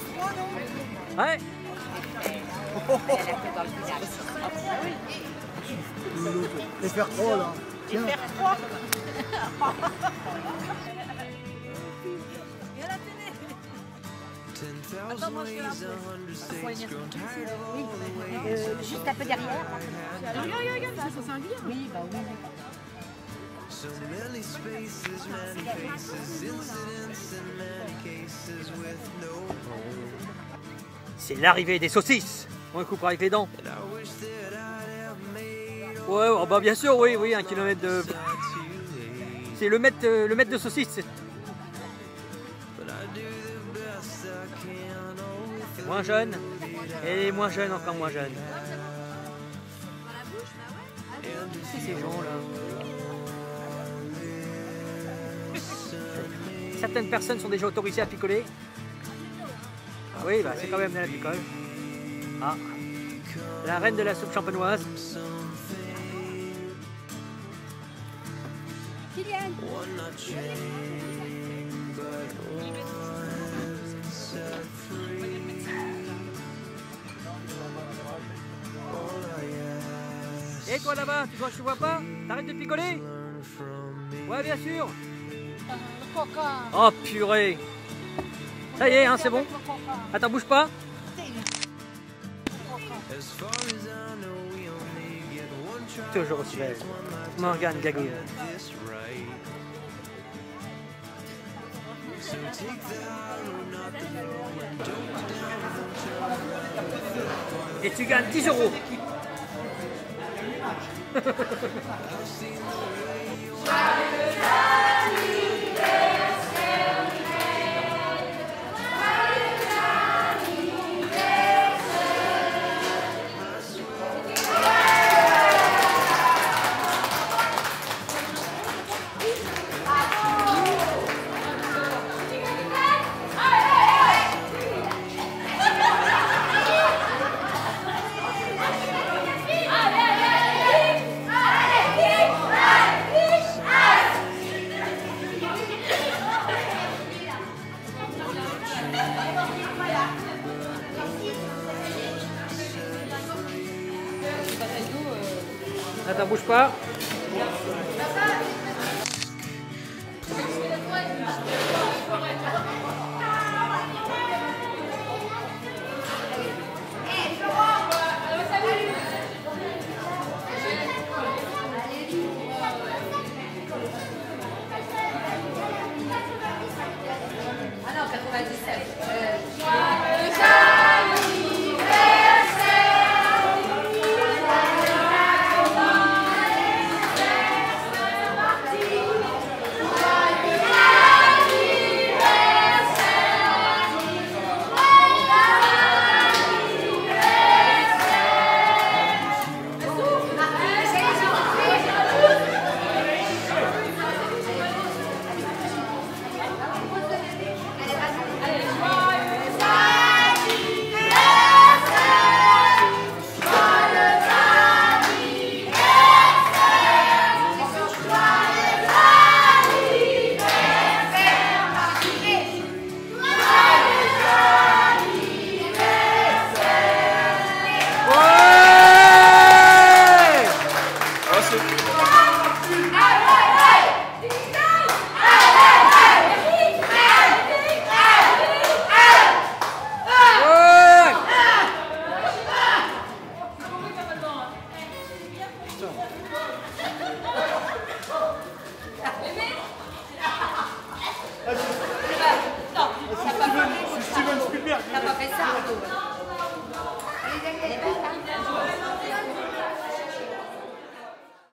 froid, non Ouais. Les faire là. Tiens. Faire froid. Attends, moi je fais la pause. Euh, juste un peu derrière. Regarde, regarde, regarde, ça, un lien. Oui, bah oui. So many spaces, many faces, incidents in many cases with no home. C'est l'arrivée des saucisses. On coupera avec les dents. And Ouais, oh, bah bien sûr, oui, oui, un kilomètre de. C'est le mètre, euh, le mètre de saucisse. Oh, Moins jeune. Et moins jeune, encore moins jeune. C'est ces gens-là. Certaines personnes sont déjà autorisées à picoler. Ah oui, bah c'est quand même de la picole. Ah. La reine de la soupe champenoise. Et toi là-bas, tu vois, je te vois pas T'arrêtes de picoler? Ouais, bien sûr. Oh purée. Ça y est, hein, c'est bon. Attends, bouge pas. Toujours aussi belle. Morgane Gagouille. Et tu gagnes 10 euros. Attends, bouge pas. Ah non, 97. Euh, 진짜.